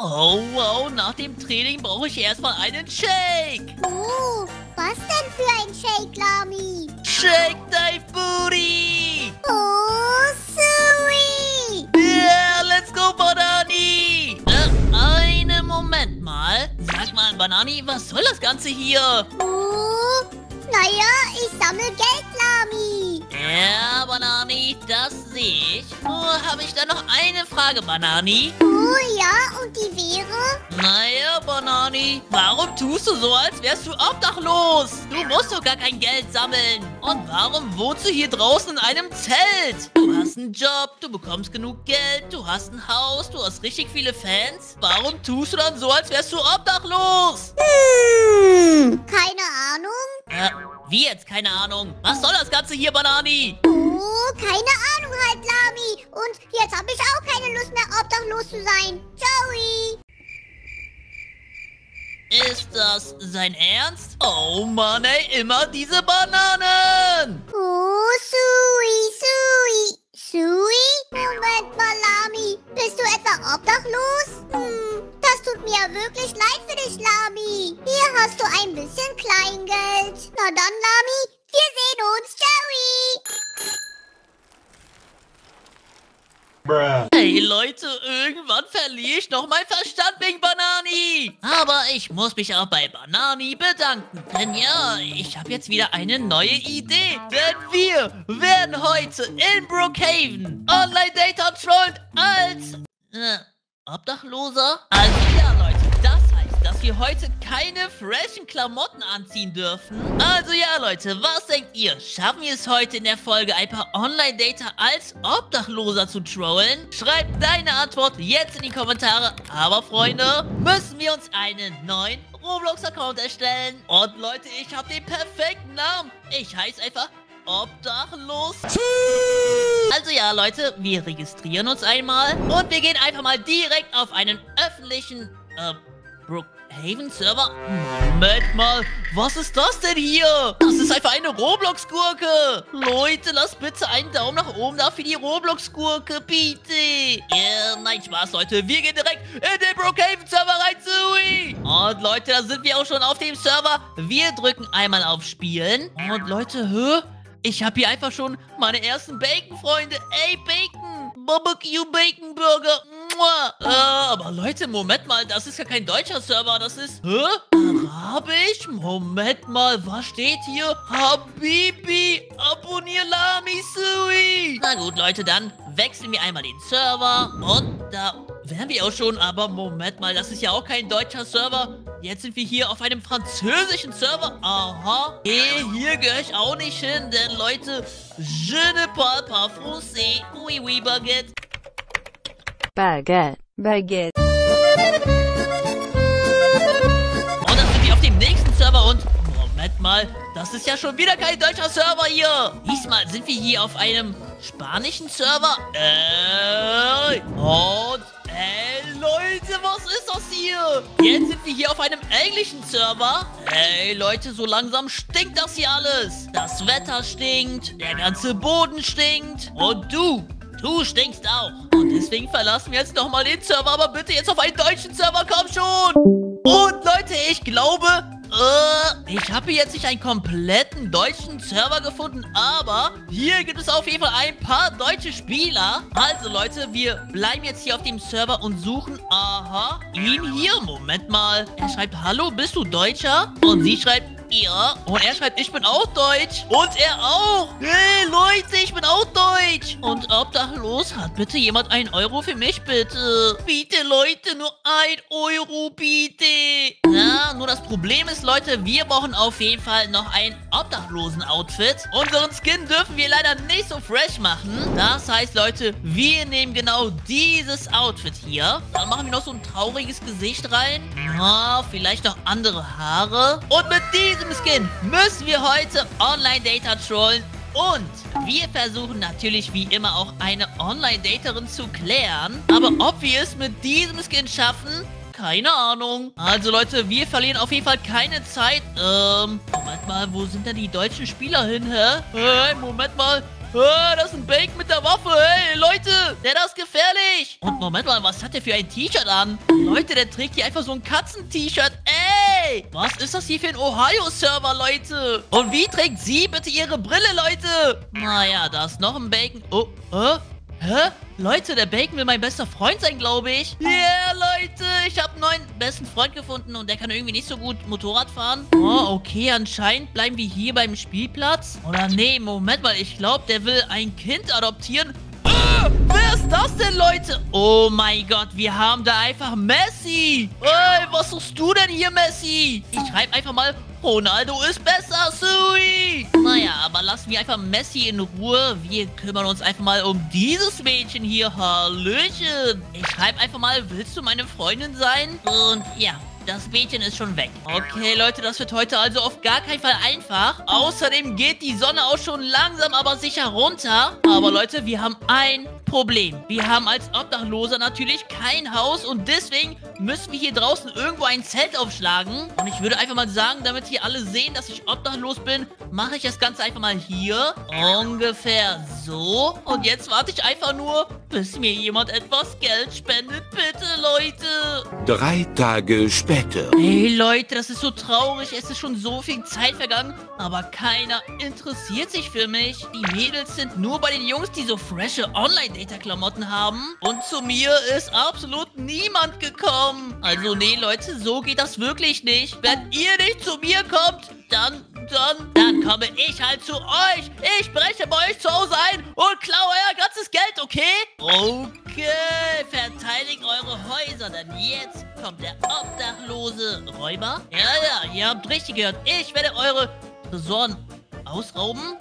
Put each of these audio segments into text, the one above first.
Oh, wow, nach dem Training brauche ich erstmal einen Shake. Oh, was denn für ein Shake, Lami? Shake dein Booty. Oh, sweet. Yeah, let's go, Banani. Äh, einen Moment mal. Sag mal, Banani, was soll das Ganze hier? Oh, naja, ich sammle Geld, Lami. Ja, Banani, das sehe ich. Nur habe ich da noch eine Frage, Banani. Oh ja, und die wäre? Naja, Banani, warum tust du so, als wärst du obdachlos? Du musst doch gar kein Geld sammeln. Und warum wohnst du hier draußen in einem Zelt? Du hast einen Job, du bekommst genug Geld, du hast ein Haus, du hast richtig viele Fans. Warum tust du dann so, als wärst du obdachlos? Hm, keine Ahnung. Äh, wie jetzt? Keine Ahnung. Was soll das Ganze hier, Banani? Oh, keine Ahnung halt, Lami. Und jetzt habe ich auch keine Lust mehr, obdachlos zu sein. Joey. Ist das sein Ernst? Oh Mann, ey, immer diese Bananen! Oh, Sui, Sui. Sui? Moment mal, Lami. Bist du etwa obdachlos? Hm, das tut mir ja wirklich leid für dich, Lami. Hier hast du ein bisschen Kleingeld. Na dann, Lami, wir sehen uns, Joey. Hey Leute, irgendwann verliere ich noch meinen Verstand wegen Banani. Aber ich muss mich auch bei Banani bedanken. Denn ja, ich habe jetzt wieder eine neue Idee. Denn wir werden heute in Brookhaven Online-Data trollen als... Äh, Obdachloser? Also ja, Leute, dass wir heute keine freshen Klamotten anziehen dürfen. Also ja, Leute, was denkt ihr? Schaffen wir es heute in der Folge ein paar Online-Data als Obdachloser zu trollen? Schreibt deine Antwort jetzt in die Kommentare. Aber Freunde, müssen wir uns einen neuen Roblox-Account erstellen. Und Leute, ich habe den perfekten Namen. Ich heiße einfach Obdachlos. Also ja, Leute, wir registrieren uns einmal und wir gehen einfach mal direkt auf einen öffentlichen, äh, Brookhaven-Server. Moment mal, was ist das denn hier? Das ist einfach eine Roblox-Gurke. Leute, lasst bitte einen Daumen nach oben da für die Roblox-Gurke, bitte. Ja, nein, Spaß, Leute. Wir gehen direkt in den Brookhaven-Server rein, Zui. Und Leute, da sind wir auch schon auf dem Server. Wir drücken einmal auf Spielen. Und Leute, hä? Ich habe hier einfach schon meine ersten Bacon-Freunde. Ey, Bacon! Barbecue Bacon Burger. Äh, aber Leute, Moment mal, das ist ja kein deutscher Server, das ist... Hä? Arabisch? Moment mal, was steht hier? Habibi, abonnier Lami Sui. Na gut, Leute, dann wechseln wir einmal den Server. Und da wären wir auch schon, aber Moment mal, das ist ja auch kein deutscher Server. Jetzt sind wir hier auf einem französischen Server. Aha. Hey, hier gehöre ich auch nicht hin, denn Leute, je ne parle pas français. Oui, oui, Baguette. Baguette, baguette. Und dann sind wir auf dem nächsten Server und... Moment mal, das ist ja schon wieder kein deutscher Server hier. Diesmal sind wir hier auf einem spanischen Server. Äh, und... Ey, Leute, was ist das hier? Jetzt sind wir hier auf einem englischen Server. Ey, Leute, so langsam stinkt das hier alles. Das Wetter stinkt, der ganze Boden stinkt. Und du, du stinkst auch. Deswegen verlassen wir jetzt nochmal den Server, aber bitte jetzt auf einen deutschen Server, komm schon. Und Leute, ich glaube, äh, ich habe jetzt nicht einen kompletten deutschen Server gefunden, aber hier gibt es auf jeden Fall ein paar deutsche Spieler. Also Leute, wir bleiben jetzt hier auf dem Server und suchen, aha, ihn hier. Moment mal. Er schreibt, hallo, bist du Deutscher? Und sie schreibt, ja. Und er schreibt, ich bin auch deutsch. Und er auch. Hey, Leute, ich bin auch deutsch. Und obdachlos, hat bitte jemand einen Euro für mich, bitte? Bitte, Leute, nur ein Euro, bitte. Nur das Problem ist, Leute, wir brauchen auf jeden Fall noch ein Obdachlosen-Outfit. Unseren Skin dürfen wir leider nicht so fresh machen. Das heißt, Leute, wir nehmen genau dieses Outfit hier. Dann machen wir noch so ein trauriges Gesicht rein. Ja, vielleicht noch andere Haare. Und mit diesem Skin müssen wir heute Online-Data trollen. Und wir versuchen natürlich wie immer auch eine Online-Daterin zu klären. Aber ob wir es mit diesem Skin schaffen, keine Ahnung. Also Leute, wir verlieren auf jeden Fall keine Zeit. Ähm, Moment mal, wo sind denn die deutschen Spieler hin, hä? Hey, Moment mal. Ah, das ist ein Bacon mit der Waffe. Hey, Leute, der ist gefährlich. Und Moment mal, was hat der für ein T-Shirt an? Leute, der trägt hier einfach so ein Katzen-T-Shirt. Ey, was ist das hier für ein Ohio-Server, Leute? Und wie trägt sie bitte ihre Brille, Leute? Naja, da ist noch ein Bacon. Oh, äh? Hä? Leute, der Bacon will mein bester Freund sein, glaube ich. Ja, yeah, Leute, ich habe einen neuen besten Freund gefunden und der kann irgendwie nicht so gut Motorrad fahren. Oh, okay, anscheinend bleiben wir hier beim Spielplatz. Oder nee, Moment mal, ich glaube, der will ein Kind adoptieren. Ah, wer ist das denn, Leute? Oh mein Gott, wir haben da einfach Messi. Hey, was suchst du denn hier, Messi? Ich schreibe einfach mal Ronaldo ist besser, Sui. Naja, aber lassen wir einfach Messi in Ruhe. Wir kümmern uns einfach mal um dieses Mädchen hier. Hallöchen. Ich schreibe einfach mal, willst du meine Freundin sein? Und ja, das Mädchen ist schon weg. Okay, Leute, das wird heute also auf gar keinen Fall einfach. Außerdem geht die Sonne auch schon langsam, aber sicher runter. Aber Leute, wir haben ein Problem. Wir haben als Obdachloser natürlich kein Haus und deswegen müssen wir hier draußen irgendwo ein Zelt aufschlagen. Und ich würde einfach mal sagen, damit hier alle sehen, dass ich obdachlos bin, mache ich das Ganze einfach mal hier. Ungefähr so. Und jetzt warte ich einfach nur, bis mir jemand etwas Geld spendet. Bitte, Leute. Drei Tage später. Hey, Leute, das ist so traurig. Es ist schon so viel Zeit vergangen, aber keiner interessiert sich für mich. Die Mädels sind nur bei den Jungs, die so frische Online- Skater-Klamotten haben. Und zu mir ist absolut niemand gekommen. Also nee, Leute, so geht das wirklich nicht. Wenn ihr nicht zu mir kommt, dann, dann, dann komme ich halt zu euch. Ich breche bei euch zu Hause ein und klaue euer ganzes Geld, okay? Okay, verteidigt eure Häuser, denn jetzt kommt der obdachlose Räuber. Ja, ja, ihr habt richtig gehört. Ich werde eure Tresoren ausrauben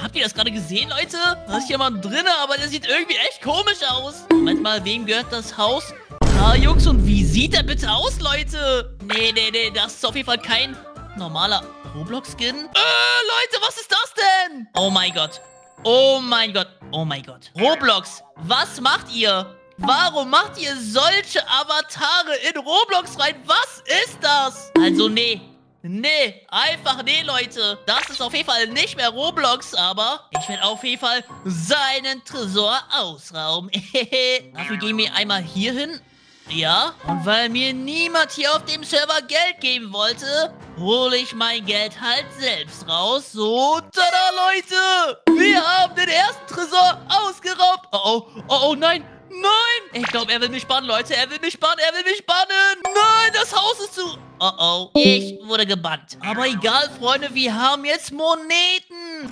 Habt ihr das gerade gesehen, Leute? Da ist jemand drin, aber der sieht irgendwie echt komisch aus. Moment mal, wem gehört das Haus? Ah, Jungs, und wie sieht der bitte aus, Leute? Nee, nee, nee, das ist auf jeden Fall kein normaler Roblox-Skin. Äh, Leute, was ist das denn? Oh mein Gott. Oh mein Gott. Oh mein Gott. Roblox, was macht ihr? Warum macht ihr solche Avatare in Roblox rein? Was ist das? Also, nee. Nee, einfach nee, Leute. Das ist auf jeden Fall nicht mehr Roblox, aber ich werde auf jeden Fall seinen Tresor ausrauben. Dafür gehen wir einmal hier hin. Ja, und weil mir niemand hier auf dem Server Geld geben wollte, hole ich mein Geld halt selbst raus. So, tada, Leute! Wir haben den ersten Tresor ausgeraubt. Oh, oh, oh, oh, nein. Nein! Ich glaube, er will mich bannen, Leute. Er will mich bannen, er will mich bannen. Nein, das Haus ist zu... Oh, oh. Ich wurde gebannt. Aber egal, Freunde, wir haben jetzt Moneten.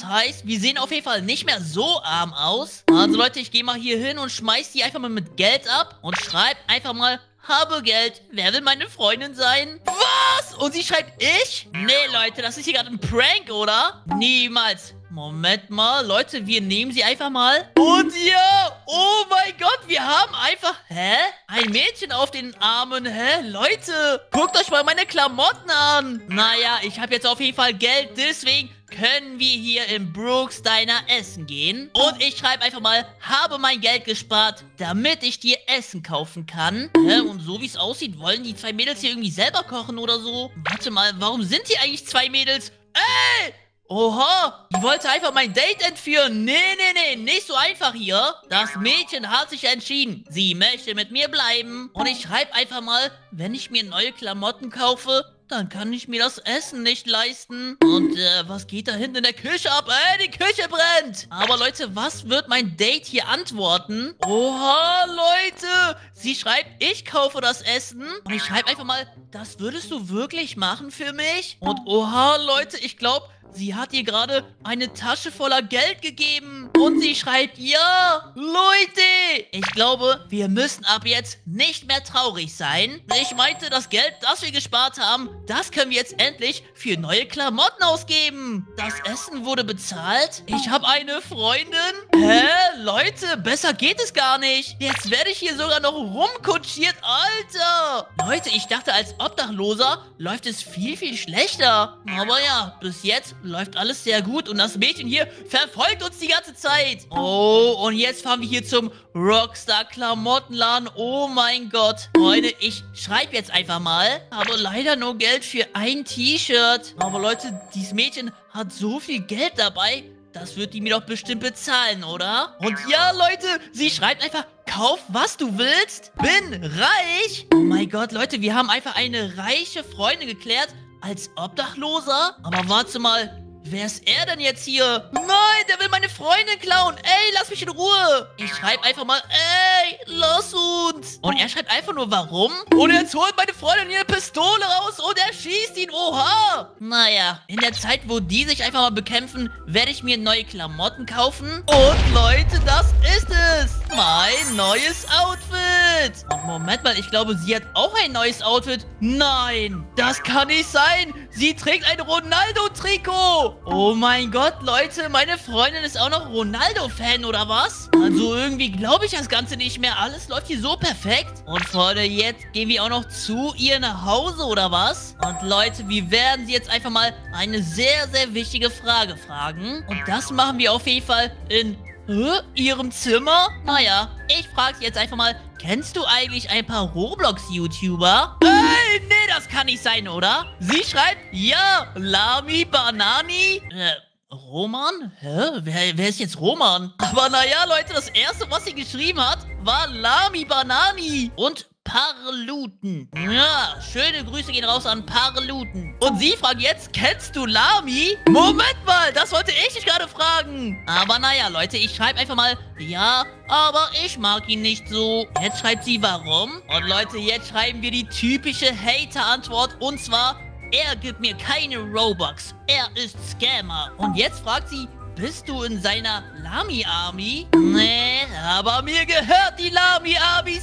heißt, wir sehen auf jeden Fall nicht mehr so arm aus. Also Leute, ich gehe mal hier hin und schmeiß die einfach mal mit Geld ab und schreibe einfach mal habe Geld. Wer will meine Freundin sein? Was? Und sie schreibt ich? Nee, Leute, das ist hier gerade ein Prank, oder? Niemals. Moment mal, Leute, wir nehmen sie einfach mal. Und ja, oh mein Gott, wir haben einfach, hä? Ein Mädchen auf den Armen, hä? Leute, guckt euch mal meine Klamotten an. Naja, ich habe jetzt auf jeden Fall Geld, deswegen können wir hier im Brooks Diner essen gehen. Und ich schreibe einfach mal, habe mein Geld gespart, damit ich dir Essen kaufen kann. Hä? Und so wie es aussieht, wollen die zwei Mädels hier irgendwie selber kochen oder so? Warte mal, warum sind hier eigentlich zwei Mädels? Ey! Oha, die wollte einfach mein Date entführen. Nee, nee, nee, nicht so einfach hier. Das Mädchen hat sich entschieden. Sie möchte mit mir bleiben. Und ich schreibe einfach mal, wenn ich mir neue Klamotten kaufe, dann kann ich mir das Essen nicht leisten. Und äh, was geht da hinten in der Küche ab? Ey, die Küche brennt. Aber Leute, was wird mein Date hier antworten? Oha, Leute. Sie schreibt, ich kaufe das Essen. Und ich schreibe einfach mal, das würdest du wirklich machen für mich? Und oha, Leute, ich glaube, Sie hat ihr gerade eine Tasche voller Geld gegeben. Und sie schreibt, ja, Leute, ich glaube, wir müssen ab jetzt nicht mehr traurig sein. Ich meinte, das Geld, das wir gespart haben, das können wir jetzt endlich für neue Klamotten ausgeben. Das Essen wurde bezahlt. Ich habe eine Freundin. Hä? Leute, besser geht es gar nicht. Jetzt werde ich hier sogar noch rumkutschiert, Alter. Leute, ich dachte, als Obdachloser läuft es viel, viel schlechter. Aber ja, bis jetzt läuft alles sehr gut und das Mädchen hier verfolgt uns die ganze Zeit. Oh, und jetzt fahren wir hier zum Rockstar-Klamottenladen. Oh mein Gott. Freunde, ich schreibe jetzt einfach mal. Habe leider nur Geld für ein T-Shirt. Aber Leute, dieses Mädchen hat so viel Geld dabei. Das wird die mir doch bestimmt bezahlen, oder? Und ja, Leute, sie schreibt einfach, kauf, was du willst, bin reich. Oh mein Gott, Leute, wir haben einfach eine reiche Freundin geklärt als Obdachloser. Aber warte mal, Wer ist er denn jetzt hier? Nein, der will meine Freundin klauen. Ey, lass mich in Ruhe. Ich schreibe einfach mal, ey, lass uns. Und er schreibt einfach nur, warum? Und jetzt holt meine Freundin ihre Pistole raus und er schießt ihn. Oha. Naja, in der Zeit, wo die sich einfach mal bekämpfen, werde ich mir neue Klamotten kaufen. Und Leute, das ist es. Mein neues Outfit. Und Moment mal, ich glaube, sie hat auch ein neues Outfit. Nein, das kann nicht sein. Sie trägt ein Ronaldo-Trikot. Oh mein Gott, Leute, meine Freundin ist auch noch Ronaldo-Fan, oder was? Also irgendwie glaube ich das Ganze nicht mehr. Alles läuft hier so perfekt. Und Freunde, jetzt gehen wir auch noch zu ihr nach Hause, oder was? Und Leute, wir werden sie jetzt einfach mal eine sehr, sehr wichtige Frage fragen. Und das machen wir auf jeden Fall in Hä? Ihrem Zimmer? Naja, ich frage jetzt einfach mal, kennst du eigentlich ein paar Roblox-YouTuber? Ey, nee, das kann nicht sein, oder? Sie schreibt, ja, Lami Banani. Äh, Roman? Hä? Wer, wer ist jetzt Roman? Aber naja, Leute, das erste, was sie geschrieben hat, war Lami Banani. Und Parluten. Ja, schöne Grüße gehen raus an Parluten. Und sie fragt jetzt, kennst du Lami? Moment mal, das wollte ich dich gerade fragen. Aber naja, Leute, ich schreibe einfach mal, ja, aber ich mag ihn nicht so. Jetzt schreibt sie, warum? Und Leute, jetzt schreiben wir die typische Hater-Antwort. Und zwar, er gibt mir keine Robux. Er ist Scammer. Und jetzt fragt sie, bist du in seiner Lami-Army? Nee, aber mir gehört die Lami-Army,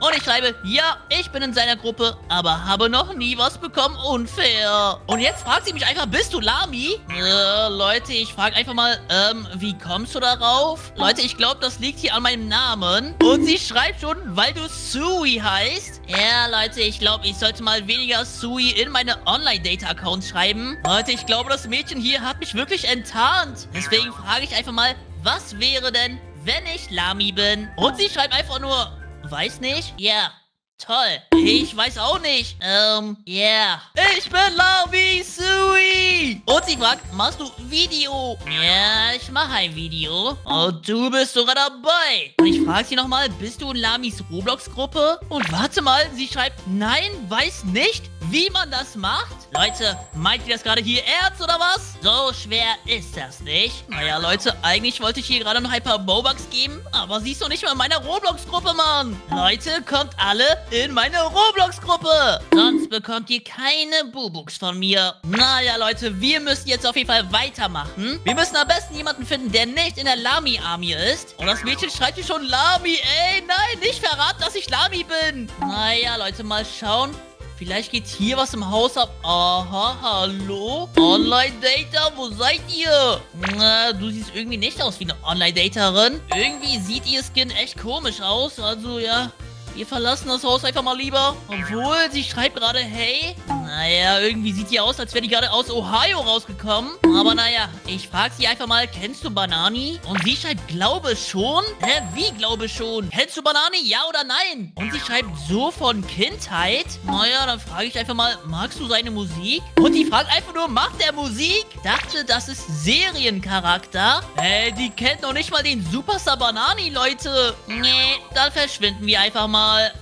Und ich schreibe, ja, ich bin in seiner Gruppe, aber habe noch nie was bekommen, unfair. Und jetzt fragt sie mich einfach, bist du Lami? Äh, Leute, ich frage einfach mal, ähm, wie kommst du darauf? Leute, ich glaube, das liegt hier an meinem Namen. Und sie schreibt schon, weil du Sui heißt. Ja, Leute, ich glaube, ich sollte mal weniger Sui in meine Online-Data-Accounts schreiben. Leute, ich glaube, das Mädchen hier hat mich wirklich enttarnt. Deswegen frage ich einfach mal, was wäre denn, wenn ich Lami bin? Und sie schreibt einfach nur, weiß nicht? Ja. Toll. Ich weiß auch nicht. Ähm, yeah. Ich bin Lami Sui. Und sie fragt, machst du Video? Ja, ich mache ein Video. Und du bist sogar dabei. Und ich frage sie nochmal, bist du in Lamis Roblox-Gruppe? Und warte mal, sie schreibt, nein, weiß nicht wie man das macht? Leute, meint ihr das gerade hier ernst oder was? So schwer ist das nicht. Naja, Leute, eigentlich wollte ich hier gerade noch ein paar Bobux geben, aber sie ist doch nicht mal in meiner Roblox-Gruppe, Mann. Leute, kommt alle in meine Roblox-Gruppe. Sonst bekommt ihr keine Bubux von mir. Naja, Leute, wir müssen jetzt auf jeden Fall weitermachen. Wir müssen am besten jemanden finden, der nicht in der Lami-Army ist. Und das Mädchen schreit hier schon Lami. Ey, nein, nicht verraten, dass ich Lami bin. Naja, Leute, mal schauen. Vielleicht geht hier was im Haus ab. Aha, hallo? Online-Data, wo seid ihr? Na, du siehst irgendwie nicht aus wie eine Online-Daterin. Irgendwie sieht ihr Skin echt komisch aus. Also, ja, wir verlassen das Haus einfach mal lieber. Obwohl, sie schreibt gerade, hey. Naja, irgendwie sieht die aus, als wäre die gerade aus Ohio rausgekommen. Aber naja, ich frage sie einfach mal, kennst du Banani? Und sie schreibt, glaube schon. Hä, wie glaube schon? Kennst du Banani, ja oder nein? Und sie schreibt, so von Kindheit? Naja, dann frage ich einfach mal, magst du seine Musik? Und die fragt einfach nur, macht der Musik? Dachte, das ist Seriencharakter. Hä, die kennt noch nicht mal den Superstar Banani, Leute. Nee, dann verschwinden wir einfach mal mal.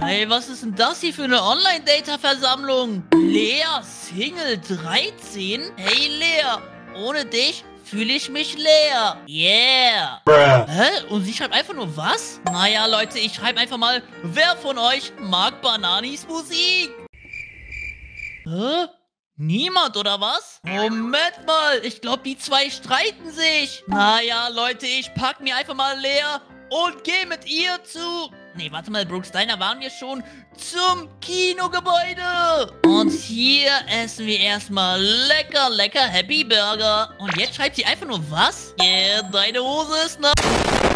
Hey, was ist denn das hier für eine Online-Data-Versammlung? Lea Single 13? Hey, Lea, ohne dich fühle ich mich leer. Yeah. Bruh. Hä? Und sie schreibt einfach nur was? Naja, Leute, ich schreibe einfach mal, wer von euch mag Bananis Musik? Hä? Niemand, oder was? Moment mal, ich glaube, die zwei streiten sich. Naja, Leute, ich pack mir einfach mal leer und gehe mit ihr zu... Nee, warte mal, Brooks Diner waren wir schon zum Kinogebäude. Und hier essen wir erstmal lecker, lecker Happy Burger. Und jetzt schreibt sie einfach nur was? Yeah, deine Hose ist nass.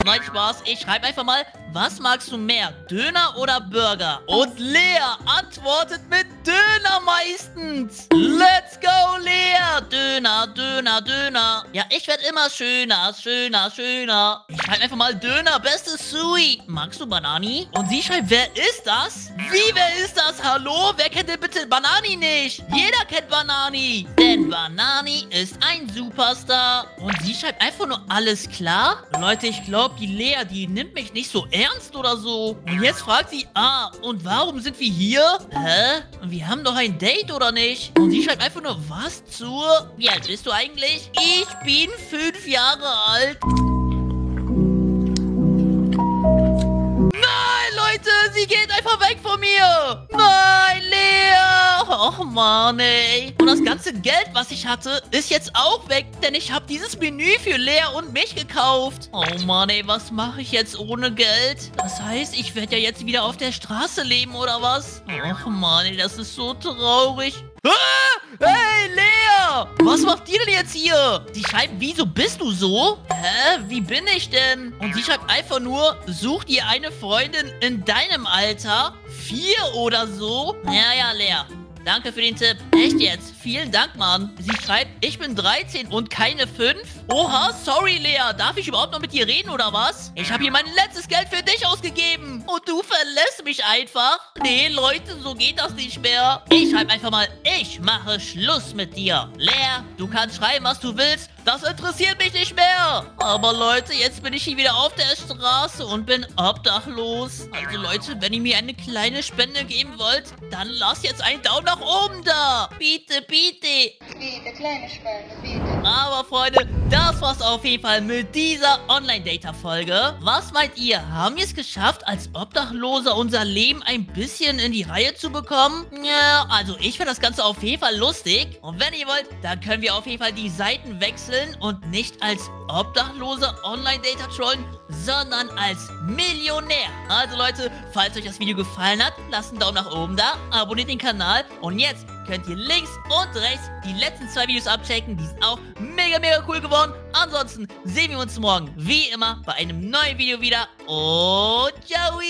Nein, Spaß. Ich schreibe einfach mal, was magst du mehr, Döner oder Burger? Und Lea antwortet mit Döner meistens. Let's go, Lea. Döner, Döner, Döner. Ja, ich werde immer schöner, schöner, schöner. Ich schreibe einfach mal Döner, beste Sui. Magst du Banani? Und sie schreibt, wer ist das? Wie, wer ist das? Hallo? Wer kennt denn bitte Banani nicht? Jeder kennt Banani. Denn Banani ist ein Superstar. Und sie schreibt einfach nur, alles klar? Leute, ich glaube, die Lea, die nimmt mich nicht so ernst oder so. Und jetzt fragt sie, ah, und warum sind wir hier? Hä? Wir haben doch ein Date, oder nicht? Und sie schreibt einfach nur, was zur? Wie alt bist du eigentlich? Ich bin fünf Jahre alt. Nein, Leute, sie geht einfach weg von mir. Nein, Lea. Och, Mann, ey. Und das ganze Geld, was ich hatte, ist jetzt auch weg, denn ich habe dieses Menü für Lea und mich gekauft. Oh, Mann, ey, was mache ich jetzt ohne Geld? Das heißt, ich werde ja jetzt wieder auf der Straße leben, oder was? Och, Mann, ey, das ist so traurig. Ah! Hey, Lea! Was macht ihr denn jetzt hier? Sie schreibt, wieso bist du so? Hä? Wie bin ich denn? Und sie schreibt einfach nur, such dir eine Freundin in deinem Alter. Vier oder so? Ja, ja, Lea. Danke für den Tipp. Echt jetzt? Vielen Dank, Mann. Sie schreibt, ich bin 13 und keine 5. Oha, sorry, Lea. Darf ich überhaupt noch mit dir reden, oder was? Ich habe hier mein letztes Geld für dich ausgegeben. Und du verlässt mich einfach? Nee, Leute, so geht das nicht mehr. Ich schreibe einfach mal, ich mache Schluss mit dir. Lea, du kannst schreiben, was du willst. Das interessiert mich nicht mehr. Aber Leute, jetzt bin ich hier wieder auf der Straße und bin obdachlos. Also Leute, wenn ihr mir eine kleine Spende geben wollt, dann lasst jetzt einen Daumen nach oben da. Bitte, bitte. Bitte, kleine Spende, bitte. Aber Freunde, das war's auf jeden Fall mit dieser Online-Data-Folge. Was meint ihr? Haben wir es geschafft, als Obdachloser unser Leben ein bisschen in die Reihe zu bekommen? Ja, also ich finde das Ganze auf jeden Fall lustig. Und wenn ihr wollt, dann können wir auf jeden Fall die Seiten wechseln und nicht als Obdachloser Online-Data trollen, sondern als Millionär. Also Leute, falls euch das Video gefallen hat, lasst einen Daumen nach oben da, abonniert den Kanal und jetzt könnt ihr links und rechts die letzten zwei Videos abchecken. Die sind auch mega, mega cool geworden. Ansonsten sehen wir uns morgen wie immer bei einem neuen Video wieder und ciao!